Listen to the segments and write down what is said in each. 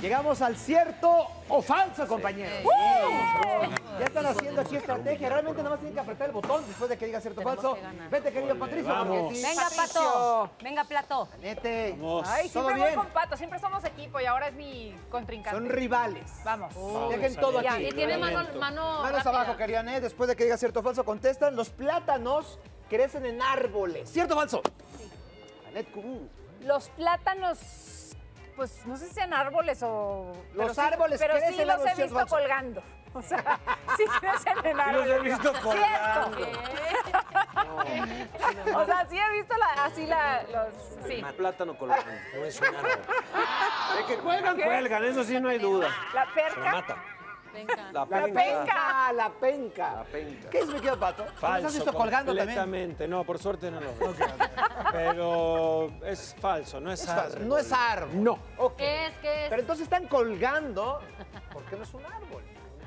Llegamos al cierto o falso, compañeros. Ya están haciendo aquí estrategia. Realmente nada más tienen que apretar el botón después de que diga cierto o falso. que. Vete, querido Patricio, porque sí. Venga. Pato. Venga, Plato. Nete. Ay, ¿Todo siempre voy bien? con Pato, siempre somos equipo y ahora es mi contrincante. Son rivales. Vamos. Dejen todo Ya, aquí. y tiene mano, mano Manos rápida. abajo, querían, ¿eh? Después de que diga cierto o falso, contestan. Los plátanos crecen en árboles. ¿Cierto o falso? Anet Kubú. Los plátanos, pues no sé si sean árboles o... Los pero sí- árboles Pero crecen sí en los he ¿cierto o visto colgando. O sea, sí crecen en los árboles. he visto Cierto. colgando. O sea, sí he visto la- así la, los... Sí. Plátano colgando. No es un árbol. De que cuelgan, cuelgan, eso sí no hay duda. La Se perca. mata. Venga. La La penca. penca, la penca. La penca. ¿Qué es, mi querido Pato? ¿Los Falso. has visto colgando también? No, por suerte no lo veo. Pero es falso, no es, Es árbol. No es árbol. No. Ok. ¿Qué es? ¿Qué es? Pero entonces están colgando porque no es un árbol.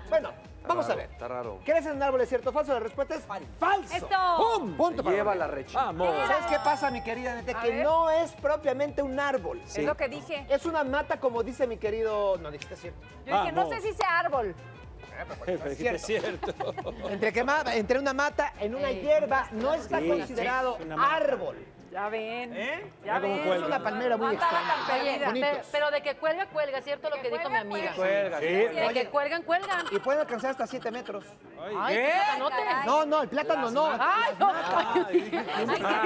Bueno, vamos a ver. Está raro. ¿Crees en árboles cierto o falso? La respuesta es falso. ¡Esto! ¡Pum! Punto para Lleva la recha. Vamos. ¿Sabes qué pasa, mi querida Nete? Que ver. no es propiamente un árbol. Es lo que dije. Es una mata, como dice mi querido... No, dijiste cierto. Yo dije, no sé si sea árbol. Pero es cierto. Entre, que ma- entre una mata en una hierba no está Sí, considerado sí, es árbol. Ya ven. ¿Eh? Ya ven. Es una palmera muy extraña. tan Oye, pero, pero de que cuelga, cuelga, ¿cierto? Lo que dijo mi amiga. Cuelga, sí. De Oye. que cuelgan, cuelgan. Y pueden alcanzar hasta 7 metros. Ay, qué. No, no, el plátano no. Ay, no. Ay, qué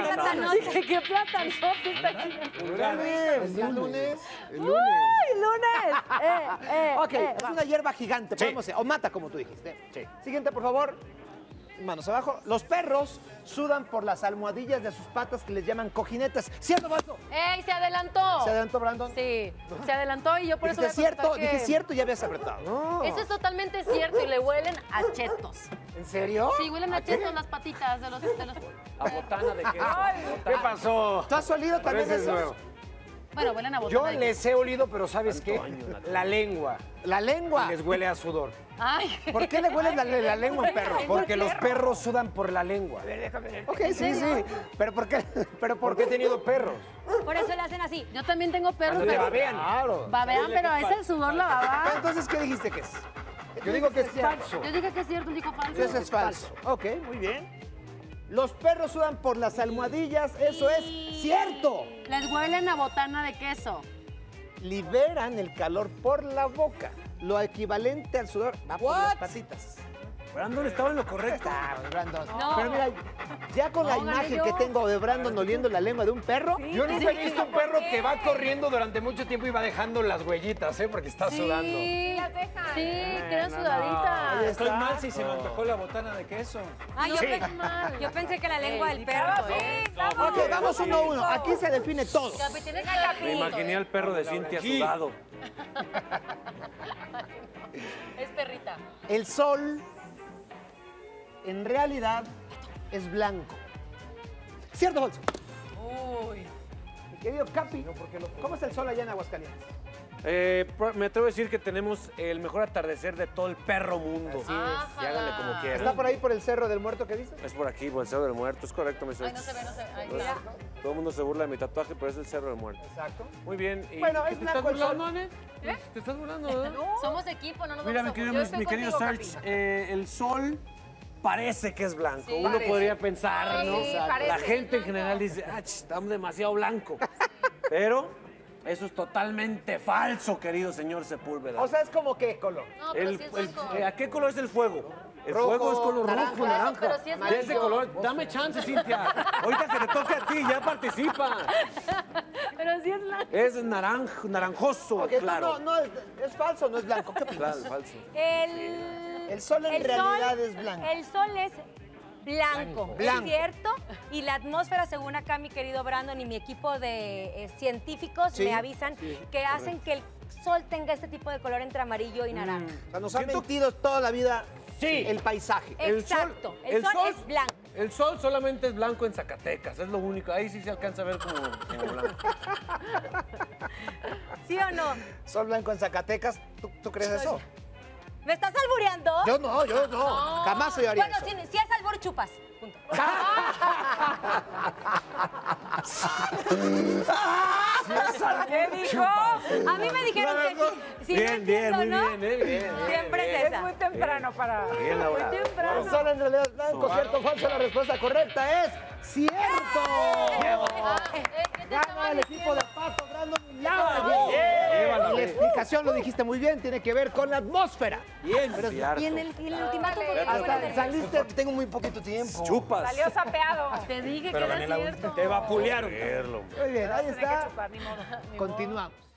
platanote. Dije, ¿qué platanote está aquí? El lunes. ¡Uy, lunes! Eh, eh, Ok, eh, es una hierba gigante, o mata como tú dijiste. Siguiente, por favor. Manos abajo. Los perros sudan por las almohadillas de sus patas que les llaman cojinetes. ¿Cierto, Vaso? ¡Ey, se adelantó! ¿Se adelantó, Brandon? Sí, se adelantó y yo por eso a cierto, que- dije cierto y ya habías apretado. No. Eso es totalmente cierto y le huelen a chetos. ¿En serio? Sí, huelen a chetos las patitas de los... De los... A botana de queso. ¿Qué pasó? ¿Tú has olido también Ese es eso? Bueno, huelen a Yo les he olido, pero ¿sabes qué? La lengua. La lengua. Les huele a sudor. Ay, ¿Por qué le huele la, la lengua a un perro? Porque los perros sudan por la lengua. Ok, sí, sí. Pero ¿por qué? Pero ¿por Porque he qué? tenido perros. Por eso le hacen así. yo también tengo perros, pero... babean. Claro. Babean, pero es el sudor la Pero baba. Entonces, ¿qué dijiste que es? Yo digo que es falso. Yo dije que es cierto, dijo falso. Eso es falso. Ok, muy bien. Los perros sudan por las almohadillas, eso es cierto. Les huelen a botana de queso. Liberan el calor por la boca. Lo equivalente al sudor va por las patitas. Brandon estaba en lo correcto. Ah, Brandon. No. Pero mira, ya con la No, imagen yo. que tengo de Brandon oliendo la lengua de un perro, Yo nunca he visto un perro que va corriendo durante mucho tiempo y va dejando las huellitas, ¿eh? Porque está sudando. Sí, las dejan. Sí, quedan sudaditas. Estoy mal si se me antojó la botana de queso. Ay, yo, No, pe- qué mal. yo pensé que la lengua del Claro, perro. sí, ¿eh? vamos. Ok, vamos uno a uno. Aquí se define todo. Me imaginé al perro de Cintia sudado. Es perrita. El sol, en realidad, es blanco. ¿Cierto o falso? Uy. Mi querido Capi, ¿cómo está el sol allá en Aguascalientes? Eh, me atrevo a decir que tenemos el mejor atardecer de todo el perro mundo. Así es. Y háganle como quieran. ¿Está por ahí por el Cerro del Muerto que dice? Es por aquí, por el Cerro del Muerto. Es correcto, mi Ay, no se ve, no se ve. Ay, Pues, mira. Todo el mundo se burla de mi tatuaje, pero es el Cerro del Muerto. Exacto. Muy bien. ¿y Bueno, es te estás burlando, Anet? ¿Te estás burlando, verdad? Somos equipo, no nos Mira, mi vamos a querido, mi, estoy mi querido Serge, eh, el sol parece que es blanco. Sí. Uno Parece. podría pensar, Sí, ¿no? sí. La gente en general dice, ah, estamos demasiado blanco. Pero eso es totalmente falso, querido señor Sepúlveda. O sea, es como qué color. No, pero El- sí es el- blanco. eh, ¿A qué color es el fuego? El Rojo, fuego es color naranja. rojo, naranja. Pero sí es De ese blanco. color. Dame chance, Cintia. Ahorita que te toque a ti, ya participa. Pero sí es blanco. Es naranj, naranjoso, Ok, tú claro. no, no, es, es falso, no es blanco. ¿Qué opinas? Claro, falso. El, El sol en el realidad sol- es blanco. El sol es blanco, Blanco. es cierto. Y la atmósfera, según acá mi querido Brandon y mi equipo de eh, científicos Sí, me avisan que hacen que el sol tenga este tipo de color entre amarillo y naranja. O sea, nos ha mentido toda la vida Sí. el paisaje. El sol- Exacto. El, el sol, es blanco. El sol solamente es blanco en Zacatecas, es lo único. Ahí sí se alcanza a ver como, como blanco. ¿Sí o no? Sol blanco en Zacatecas, ¿tú, tú crees eso? ¿Me estás albureando? Yo no, yo no. Jamás se haría bueno, eso. si, si es albur, chupas. Punto. ¿Qué dijo? A mí me dijeron que sí. Si no Bien, bien, entiendo, muy ¿no? bien, eh, bien, bien, Siempre bien. es muy temprano para. Bien, Laura. Muy temprano. Son en realidad blanco, cierto o falso. La respuesta correcta es cierto. Eh, ¿qué te Gana el equipo de? Pato, Brandon Laura. La explicación lo dijiste muy bien, tiene que ver con la atmósfera. Bien, Y en el, y en el ultimátum, ¿por qué no Hasta saliste Porque tengo muy poquito tiempo. Chupas. Salió sapeado. Te dije Pero que era cierto. Te vapulearon. muy bien. Ahí está. chupar, ni modo. Continuamos.